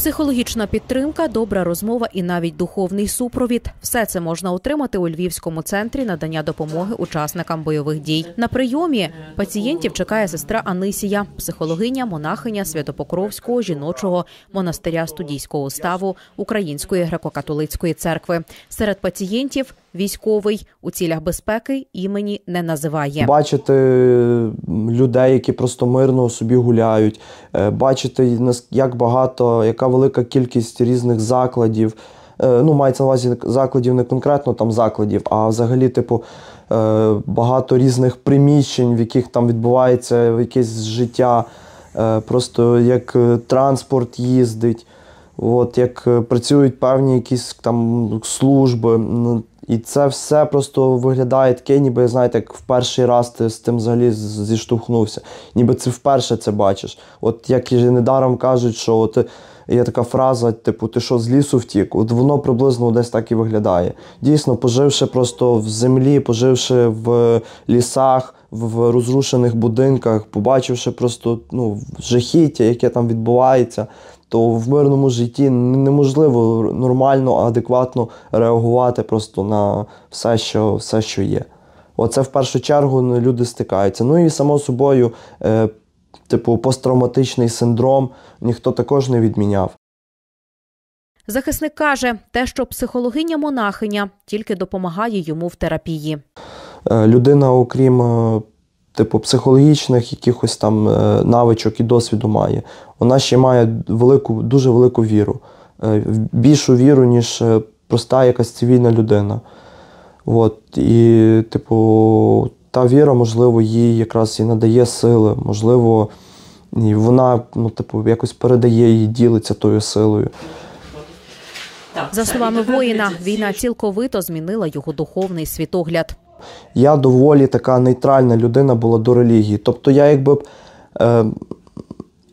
Психологічна підтримка, добра розмова і навіть духовний супровід все це можна отримати у Львівському центрі надання допомоги учасникам бойових дій. На прийомі пацієнтів чекає сестра Анисія, психологиня, монахиня Святопокровського жіночого монастиря студійського ставу Української греко-католицької церкви. Серед пацієнтів військовий у цілях безпеки імені не називає. Бачити людей, які просто мирно собі гуляють, е, бачити як багато, яка велика кількість різних закладів. Е, Ну, мається на увазі закладів не конкретно там закладів, а взагалі, типу, е, багато різних приміщень, в яких там відбувається якесь життя, просто як транспорт їздить, от, як працюють певні якісь там служби. І це все просто виглядає таке, ніби знаєте, як в перший раз ти з тим взагалі зіштовхнувся. Ніби це вперше це бачиш. От як і недаром кажуть, що от є така фраза, типу, ти що з лісу втік? От воно приблизно десь так і виглядає. Дійсно, поживши просто в землі, поживши в лісах, в розрушених будинках, побачивши просто ну, жахіття, яке там відбувається, то в мирному житті неможливо нормально, адекватно реагувати просто на все, що, все, що є. Оце в першу чергу ну, люди стикаються. Ну і само собою, е, типу, посттравматичний синдром ніхто також не відміняв. Захисник каже, те, що психологиня монахиня тільки допомагає йому в терапії. Е, людина, окрім е, типу психологічних якихось там е, навичок і досвіду має, вона ще має велику, дуже велику віру, Е, більшу віру, ніж е, проста якась цивільна людина. От, і, типу, та віра, можливо, їй якраз і надає сили, можливо, і вона ну, типу, якось передає їй, ділиться тою силою. За словами воїна, війна цілковито змінила його духовний світогляд. Я доволі така нейтральна людина була до релігії. Тобто я якби е,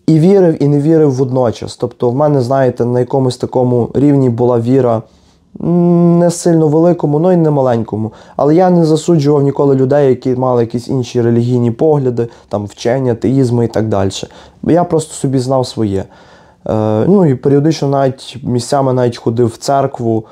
і вірив, і не вірив водночас. Тобто, в мене, знаєте, на якомусь такому рівні була віра не сильно великому, ну і не маленькому. Але я не засуджував ніколи людей, які мали якісь інші релігійні погляди, там вчення, теїзми і так далі. Я просто собі знав своє. Е, ну і періодично навіть місцями навіть ходив в церкву.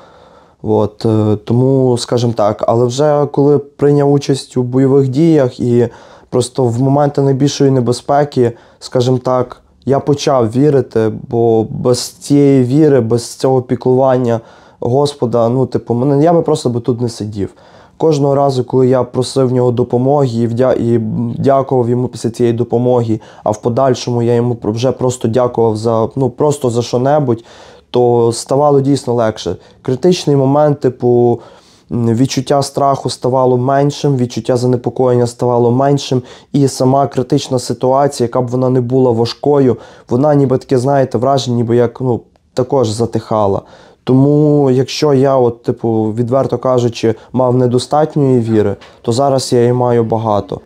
От, е, тому, скажімо так, але вже коли прийняв участь у бойових діях і просто в моменти найбільшої небезпеки, скажімо так, я почав вірити, бо без цієї віри, без цього піклування Господа, ну, типу, мене, я би просто би тут не сидів. Кожного разу, коли я просив в нього допомоги і, дякував йому після цієї допомоги, а в подальшому я йому вже просто дякував за ну просто за що-небудь, то ставало дійсно легше. Критичний момент, типу, відчуття страху ставало меншим, відчуття занепокоєння ставало меншим, і сама критична ситуація, яка б вона не була важкою, вона ніби таке, знаєте, враження, ніби як ну, також затихала. Тому, якщо я, от, типу, відверто кажучи, мав недостатньої віри, то зараз я її маю багато.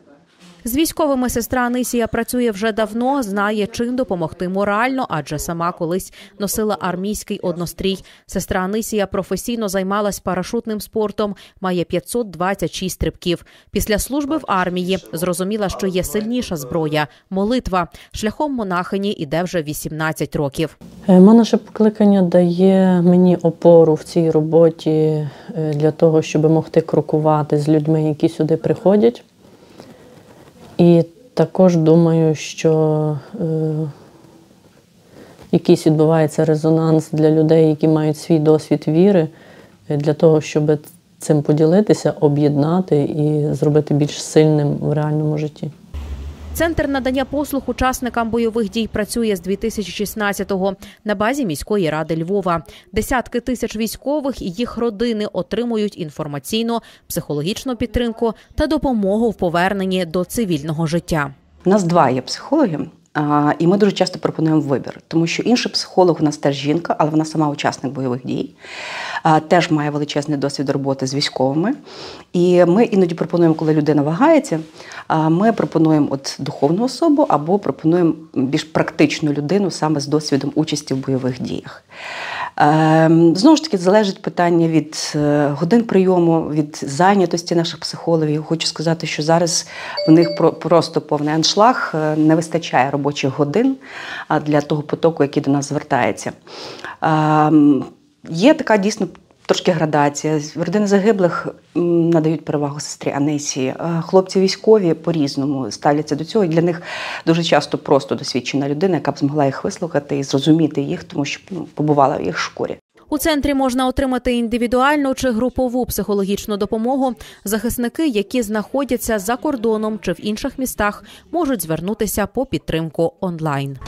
З військовими сестра Анисія працює вже давно, знає, чим допомогти морально, адже сама колись носила армійський однострій. Сестра Анисія професійно займалась парашутним спортом, має 526 стрибків. Після служби в армії зрозуміла, що є сильніша зброя молитва. Шляхом монахині іде вже 18 років. Е, Монаше покликання дає мені опору в цій роботі е, для того, щоб могти крокувати з людьми, які сюди приходять. І також думаю, що е, якийсь відбувається резонанс для людей, які мають свій досвід віри, е, для того, щоб цим поділитися, об'єднати і зробити більш сильним в реальному житті. Центр надання послуг учасникам бойових дій працює з 2016-го на базі міської ради Львова. Десятки тисяч військових і їх родини отримують інформаційну, психологічну підтримку та допомогу в поверненні до цивільного життя. У нас два є психологи, і ми дуже часто пропонуємо вибір, тому що інший психолог у нас теж жінка, але вона сама учасник бойових дій, теж має величезний досвід роботи з військовими. І ми іноді пропонуємо, коли людина вагається, ми пропонуємо от духовну особу або пропонуємо більш практичну людину саме з досвідом участі в бойових діях. Ем, Знову ж таки, залежить питання від е, годин прийому, від зайнятості наших психологів. Хочу сказати, що зараз в них про- просто повний аншлаг, е, не вистачає робочих годин для того потоку, який до нас звертається. Ем, Є така дійсно. Трошки градація. Родини загиблих надають перевагу сестрі Анесі. Е, Хлопці військові по-різному ставляться до цього. І для них дуже часто просто досвідчена людина, яка б змогла їх вислухати і зрозуміти їх, тому що ну, побувала в їх шкурі. У центрі можна отримати індивідуальну чи групову психологічну допомогу. Захисники, які знаходяться за кордоном чи в інших містах, можуть звернутися по підтримку онлайн.